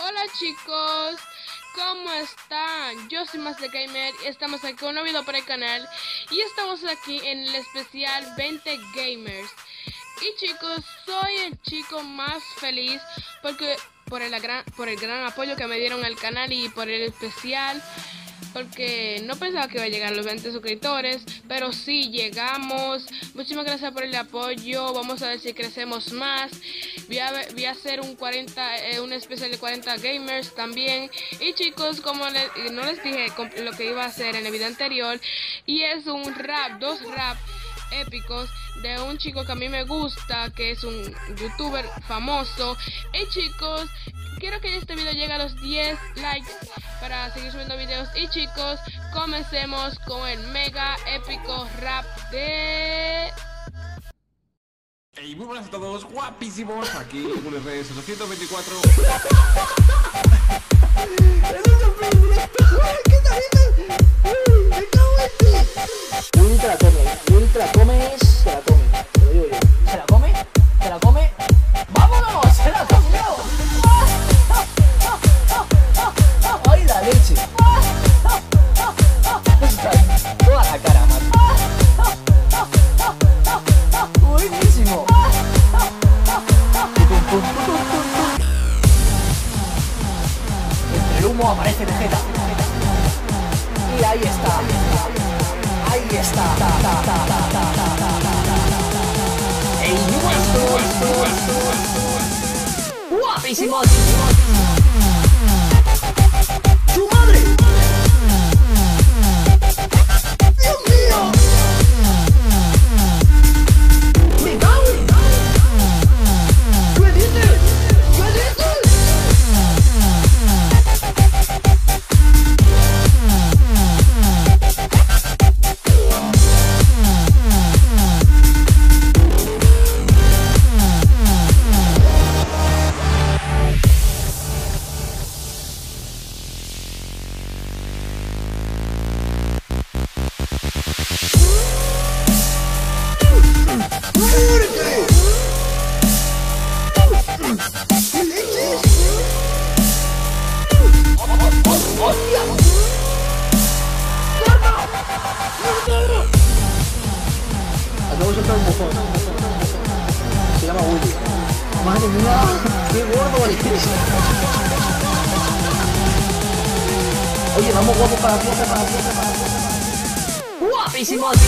Hola chicos, ¿cómo están? Yo soy Master Gamer y estamos aquí con un nuevo video para el canal y estamos aquí en el especial 20 Gamers. Y chicos, soy el chico más feliz porque por el gran, por el gran apoyo que me dieron al canal y por el especial porque no pensaba que iba a llegar los 20 suscriptores, pero sí llegamos. Muchísimas gracias por el apoyo. Vamos a ver si crecemos más. Voy a, voy a hacer un 40, eh, un especial de 40 gamers también. Y chicos, como no les dije lo que iba a hacer en el video anterior, y es un rap, dos rap épicos de un chico que a mí me gusta, que es un youtuber famoso. Y chicos, quiero que este video llegue a los 10 likes para seguir subiendo videos. Y chicos, comencemos con el mega épico rap de... Hey, muy buenas a todos, guapísimos, aquí en un RS 824 humo aparece Vegeta. Y ahí está. Ahí está. El nuestro. Guapísimo. ¡Tu madre! ¡Muerte! ¿Qué leches? ¡Hostia! Acabo de soltar un bofón. Se llama Willy. Madre mía, qué gordo eres. Oye, vamos guapo para la fiesta, para la fiesta, para la fiesta. Guapísimo, ¡Tu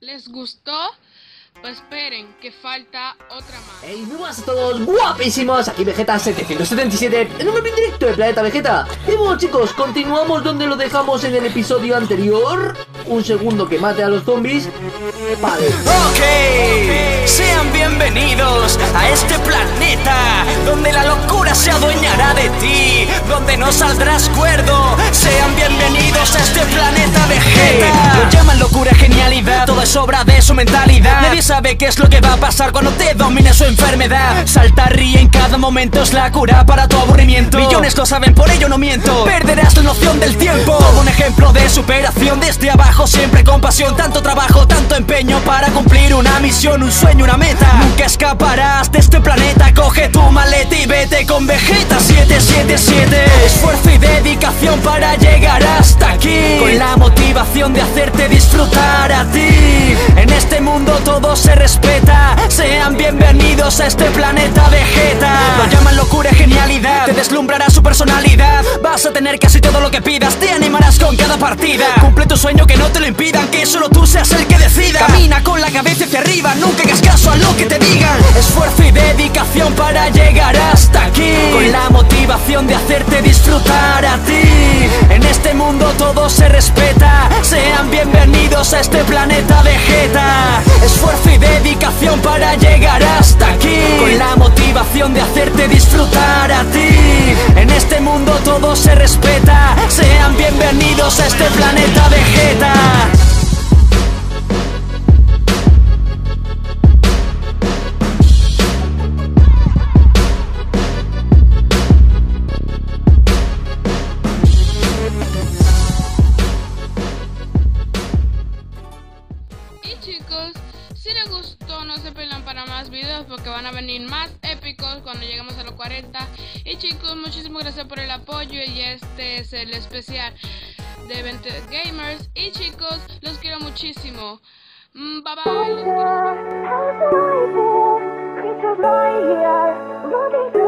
¿Les gustó? Pues esperen, que falta otra más. Hey, muy buenas a todos, guapísimos, aquí Vegeta 777 en un nuevo directo de Planeta Vegeta Y bueno chicos, continuamos donde lo dejamos en el episodio anterior Un segundo que mate a los zombies Vale Ok, sean bienvenidos a este planeta donde la locura se adueñará de ti, donde no saldrás cuerdo. Sean bienvenidos genialidad, todo es obra de Nadie sabe qué es lo que va a pasar cuando te domine su enfermedad. Saltar, ríe en cada momento es la cura para tu aburrimiento. Millones lo saben, por ello no miento. Perderás la noción del tiempo. Todo un ejemplo de superación desde abajo, siempre con pasión. Tanto trabajo, tanto empeño para cumplir una misión, un sueño, una meta. Nunca escaparás de este planeta. Coge tu maleta y vete con Vegeta 777. Esfuerzo y dedicación para llegar hasta aquí. Con la motivación de hacerte disfrutar a ti. En este mundo todo se respeta. Sean bienvenidos a este planeta Vegeta. Lo llaman locura y genialidad, te deslumbrará su personalidad. Vas a tener casi todo lo que pidas, te animarás con cada partida. Cumple tu sueño que no te lo impidan, que solo tú seas el que decida. Camina con la cabeza hacia arriba, nunca hagas caso a lo que te digan. Esfuerzo y dedicación para llegar hasta Con la motivación de hacerte disfrutar a ti. En este mundo todo se respeta. Sean bienvenidos a este planeta Vegeta. Esfuerzo y dedicación para llegar hasta aquí. Con la motivación de hacerte disfrutar a ti. En este mundo todo se respeta. Sean bienvenidos a este planeta Vegeta. Si les gustó, no se pierdan para más videos porque van a venir más épicos cuando lleguemos a los 40. Y chicos, muchísimas gracias por el apoyo y este es el especial de 20 Gamers. Y chicos, los quiero muchísimo. Bye bye.